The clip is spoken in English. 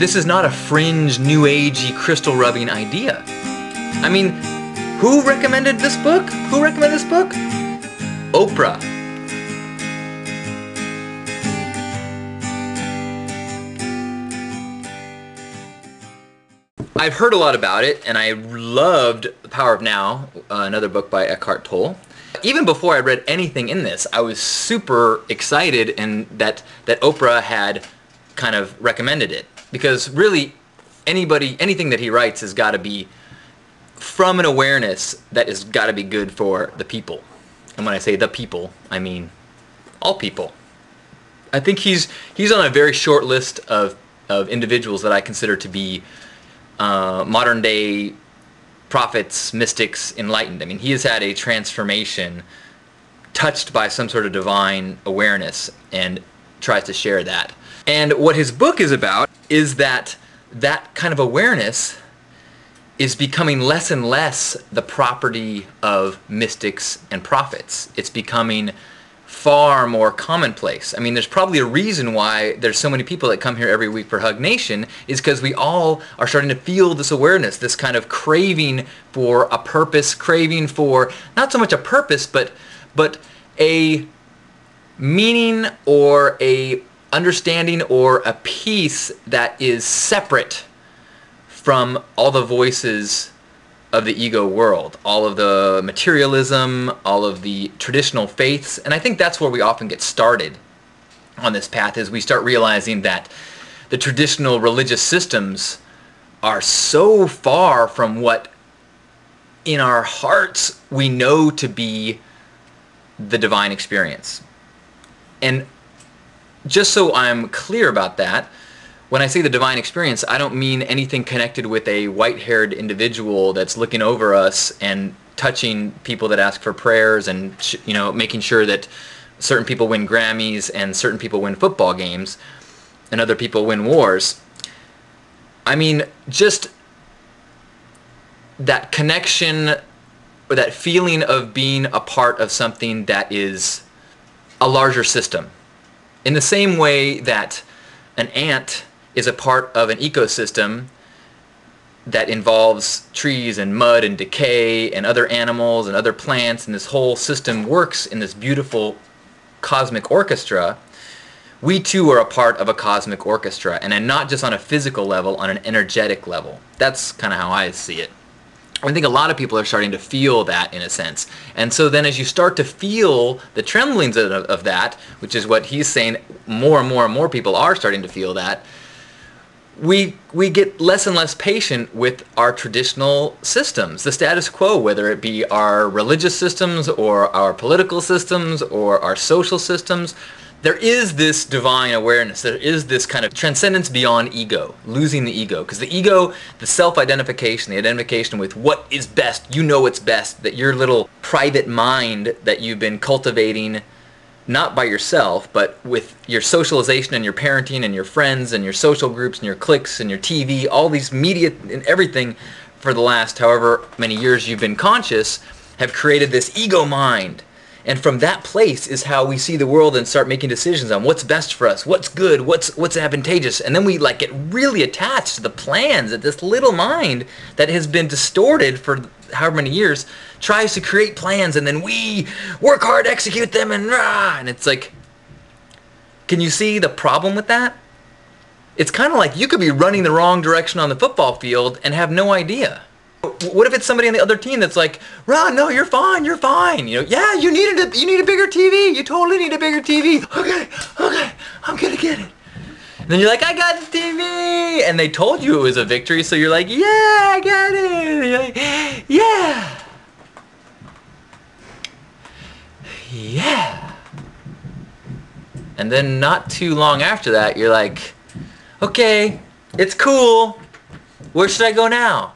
this is not a fringe, new agey, crystal rubbing idea. I mean, who recommended this book? Who recommended this book? Oprah. I've heard a lot about it, and I loved The Power of Now, uh, another book by Eckhart Tolle. Even before I read anything in this, I was super excited and that that Oprah had kind of recommended it because really anybody anything that he writes has got to be from an awareness that has got to be good for the people. And when I say the people, I mean all people. I think he's he's on a very short list of of individuals that I consider to be uh, modern day prophets, mystics, enlightened. I mean, he has had a transformation touched by some sort of divine awareness and tries to share that. And what his book is about is that that kind of awareness is becoming less and less the property of mystics and prophets. It's becoming far more commonplace. I mean, there's probably a reason why there's so many people that come here every week for Hug Nation is because we all are starting to feel this awareness, this kind of craving for a purpose, craving for not so much a purpose, but but a meaning or a understanding or a peace that is separate from all the voices of the ego world, all of the materialism, all of the traditional faiths. And I think that's where we often get started on this path is we start realizing that the traditional religious systems are so far from what in our hearts we know to be the divine experience. And just so I'm clear about that, when I say the divine experience, I don't mean anything connected with a white-haired individual that's looking over us and touching people that ask for prayers and you know making sure that certain people win Grammys and certain people win football games and other people win wars. I mean, just that connection or that feeling of being a part of something that is a larger system. In the same way that an ant is a part of an ecosystem that involves trees and mud and decay and other animals and other plants and this whole system works in this beautiful cosmic orchestra, we too are a part of a cosmic orchestra and not just on a physical level, on an energetic level. That's kind of how I see it. I think a lot of people are starting to feel that in a sense. And so then as you start to feel the tremblings of, of that, which is what he's saying more and more and more people are starting to feel that, we we get less and less patient with our traditional systems, the status quo, whether it be our religious systems or our political systems or our social systems. There is this divine awareness. There is this kind of transcendence beyond ego, losing the ego. Because the ego, the self-identification, the identification with what is best, you know what's best, that your little private mind that you've been cultivating not by yourself, but with your socialization and your parenting and your friends and your social groups and your cliques and your TV, all these media and everything for the last however many years you've been conscious have created this ego mind. And from that place is how we see the world and start making decisions on what's best for us, what's good, what's what's advantageous. And then we like get really attached to the plans that this little mind that has been distorted for however many years tries to create plans and then we work hard execute them and rah, and it's like can you see the problem with that it's kind of like you could be running the wrong direction on the football field and have no idea what if it's somebody on the other team that's like, Ron, no, you're fine, you're fine. You know, yeah, you needed a, you need a bigger TV. You totally need a bigger TV. Okay, okay, I'm gonna get it. And then you're like, I got the TV, and they told you it was a victory, so you're like, yeah, I got it. Like, yeah. yeah. And then not too long after that, you're like, okay, it's cool. Where should I go now?